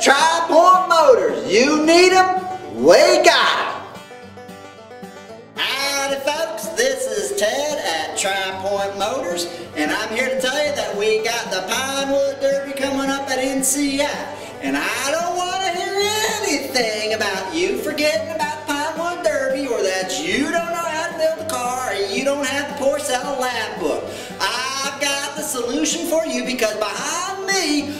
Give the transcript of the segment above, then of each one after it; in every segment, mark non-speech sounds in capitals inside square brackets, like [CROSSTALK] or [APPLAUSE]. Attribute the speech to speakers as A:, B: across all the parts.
A: Tri-Point Motors. You need them, we got them. Howdy folks, this is Ted at Tri-Point Motors, and I'm here to tell you that we got the Pinewood Derby coming up at NCF. And I don't want to hear anything about you forgetting about Pinewood Derby or that you don't know how to build a car or you don't have the Porcella lab book. I've got the solution for you because behind me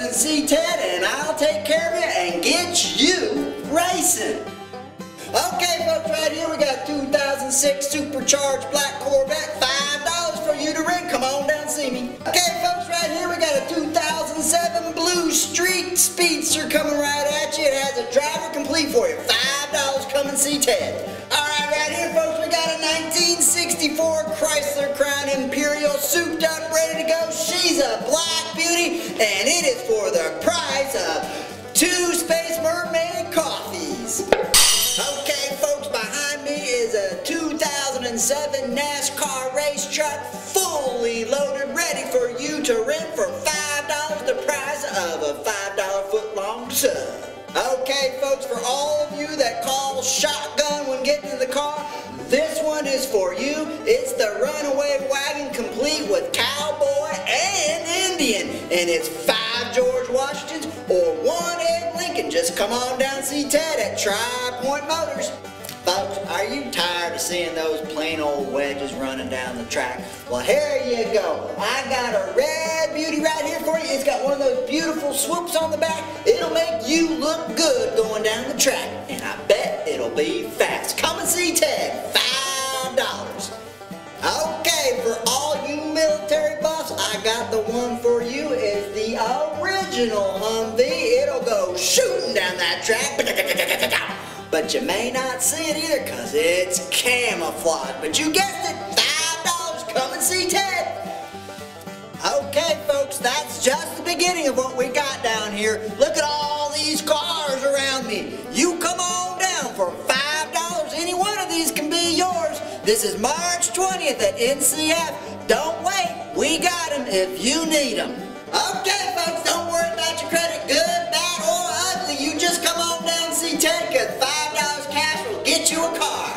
A: and see Ted and I'll take care of you and get you racing. Okay folks, right here we got 2006 supercharged black Corvette, $5 for you to rent. Come on down and see me. Okay folks, right here we got a 2007 Blue Street Speedster coming right at you. It has a driver complete for you. $5, come and see Ted. Here folks, we got a 1964 Chrysler Crown Imperial souped up, ready to go. She's a black beauty and it is for the price of two Space Mermaid coffees. Okay, folks, behind me is a 2007 NASCAR race truck, fully loaded, ready for you to rent for $5, the price of a $5 foot long sub. Okay, folks, for all of you that call shotgun when getting in the car, this one is for you. It's the Runaway Wagon complete with cowboy and Indian, and it's five George Washingtons or one Abe Lincoln. Just come on down see Ted at Tri-Point Motors. Folks, are you tired of seeing those plain old wedges running down the track? Well, here you go. I got a red beauty right here for you. It's got one of those beautiful swoops on the back. It'll make you look good going down the track. And I bet be fast. Come and see Ted. Five dollars. Okay, for all you military buffs, I got the one for you. It's the original Humvee. It'll go shooting down that track. [LAUGHS] But you may not see it either because it's camouflage. But you guessed it, $5. Come and see Ted. Okay, folks, that's just the beginning of what we got down here. Look at all This is March 20th at NCF. Don't wait. We got them if you need them. Okay, folks, don't worry about your credit, good, bad, or ugly. You just come on down and see Ted because $5 cash will get you a car.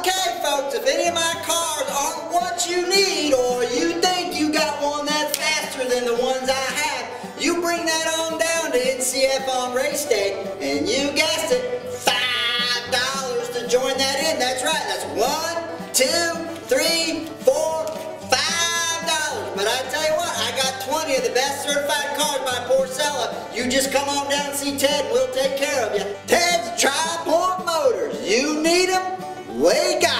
A: Okay, folks, if any of my cars aren't what you need or you think you got one that's faster than the ones I have, you bring that on down to NCF on race day, and you guessed it, $5 to join that in. That's right, that's one, two, three, four, five dollars. But I tell you what, I got 20 of the best certified cars by Porcella. You just come on down and see Ted we'll take care of you. Ted's Tri-Point Motors. You need them, we got